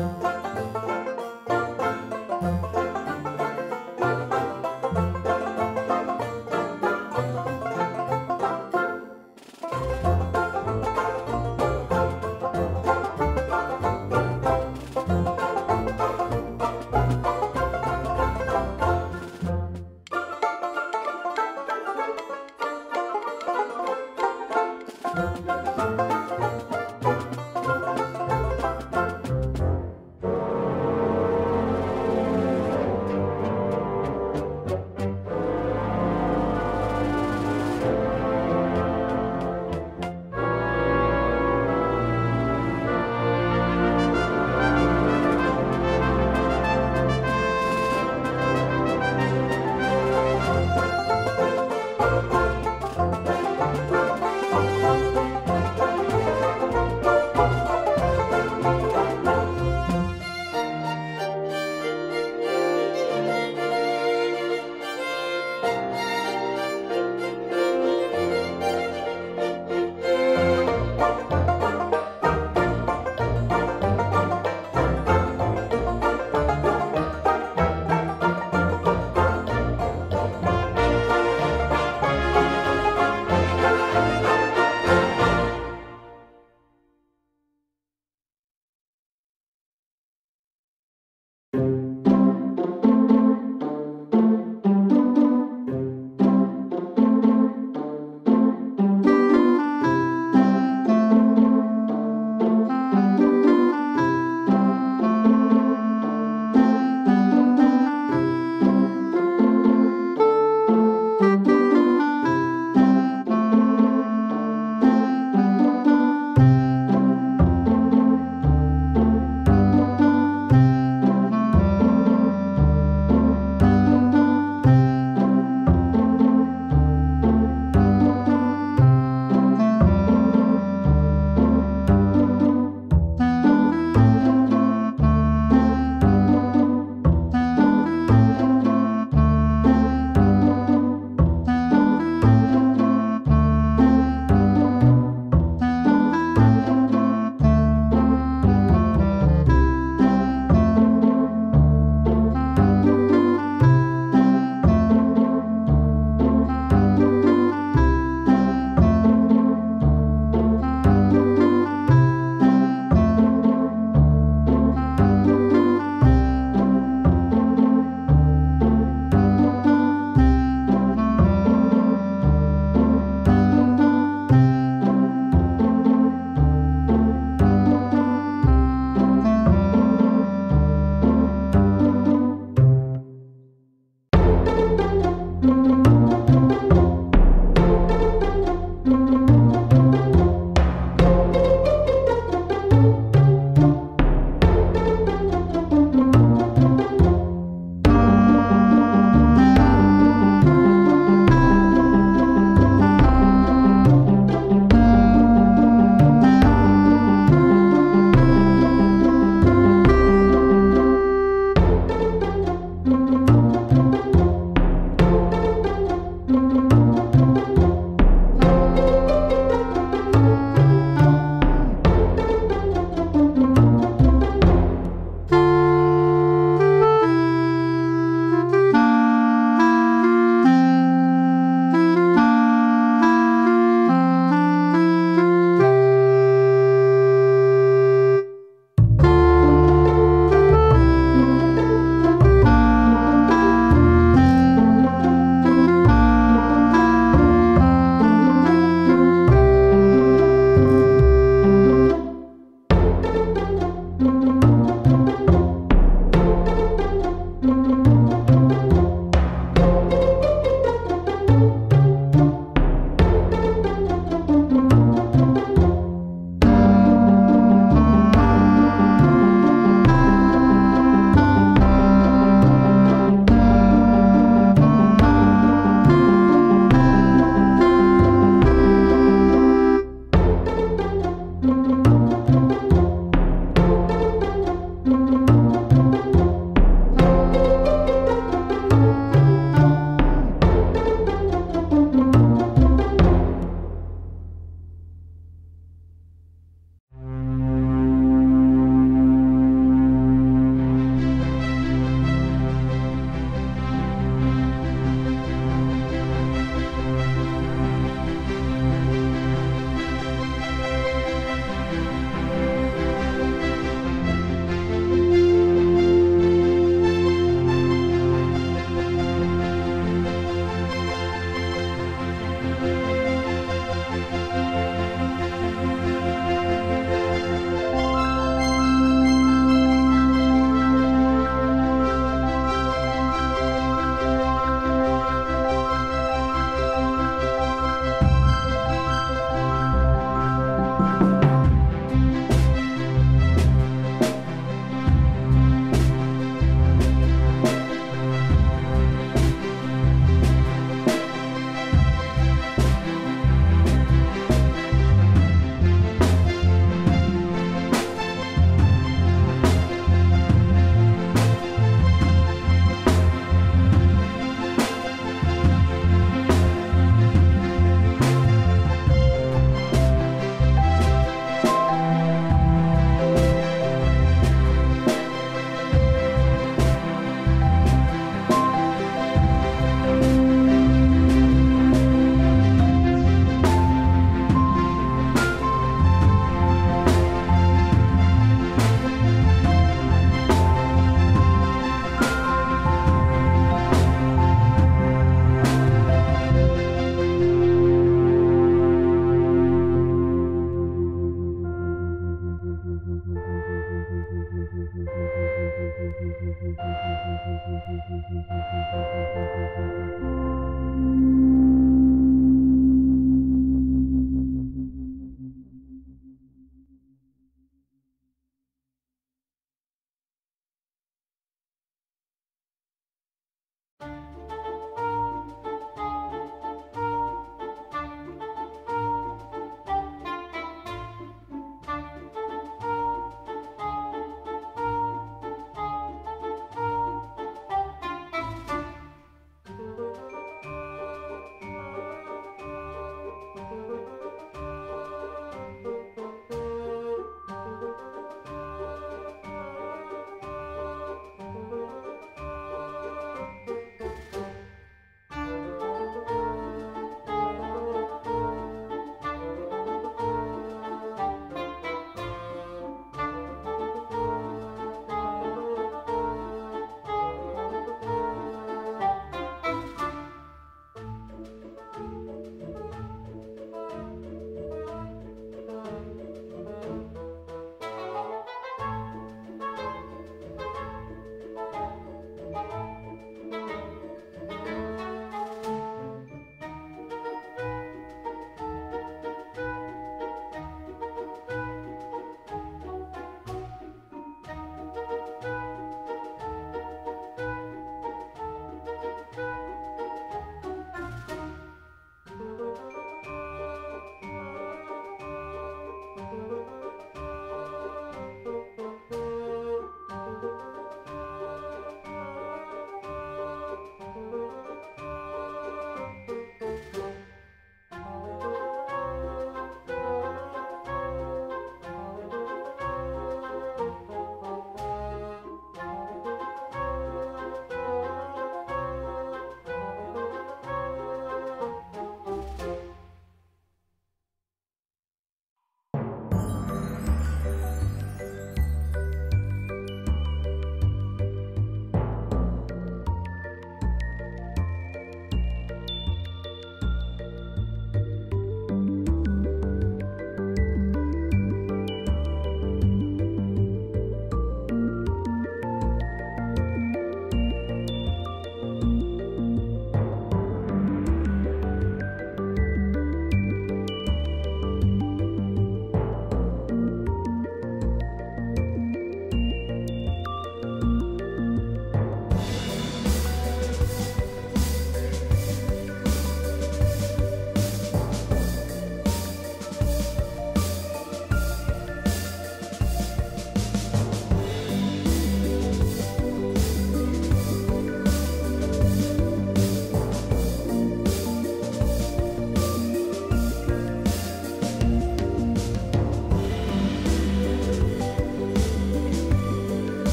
Música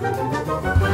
Thank you.